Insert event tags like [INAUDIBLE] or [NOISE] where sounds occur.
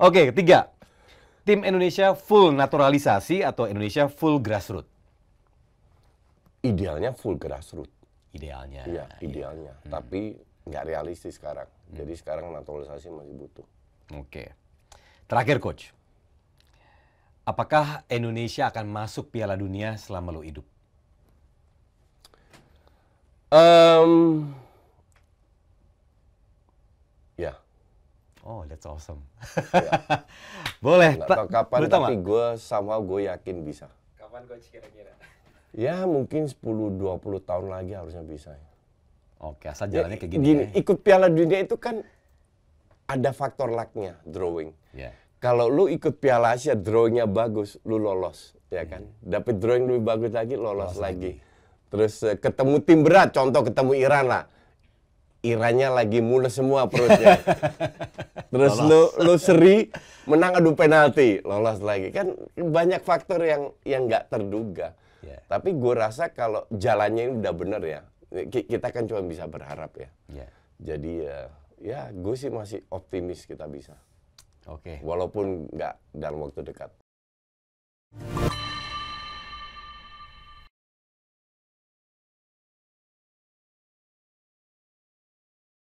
Oke, ketiga. Tim Indonesia full naturalisasi atau Indonesia full grassroots? Idealnya full grassroots. Idealnya. Iya, idealnya. Tapi nggak realistis sekarang. Jadi sekarang naturalisasi masih butuh. Oke. Terakhir coach. Apakah Indonesia akan masuk Piala Dunia selama lo hidup? Em, ya, Oh, that's awesome. [LAUGHS] Boleh. nggak Ta- tahu kapan, tapi gue somehow gue yakin bisa. Kapan coach kira-kira? [LAUGHS] Ya mungkin 10-20 tahun lagi harusnya bisa. Oke, asal Ya, jalannya kayak gini. gini, ya. ikut Piala Dunia itu kan ada faktor lucknya, drawing. Ya. Kalau lu ikut Piala Asia, drawingnya bagus, lu lolos, ya kan? Dapat drawing lebih bagus lagi, lolos, Lolos lagi. Terus eh, ketemu tim berat, contoh ketemu Iran lah. Irannya lagi mules semua perutnya. [LAUGHS] Terus lu lu seri, [LAUGHS] menang adu penalti, lolos lagi. Kan banyak faktor yang yang nggak terduga. Ya. Tapi gue rasa kalau jalannya ini udah bener ya, ki- kita kan cuma bisa berharap ya. Ya. Jadi ya, ya gue sih masih optimis kita bisa. Oke. Walaupun nggak dalam waktu dekat.